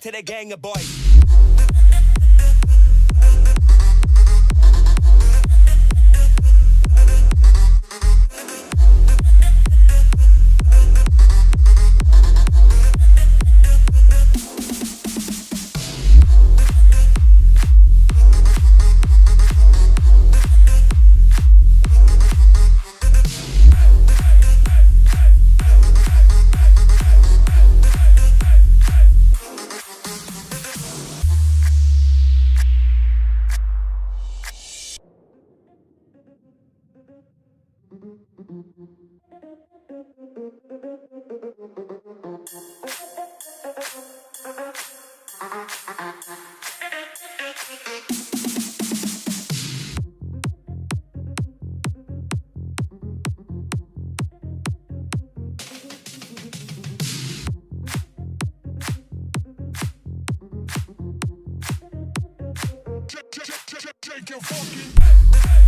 to the gang of boys. your fucking.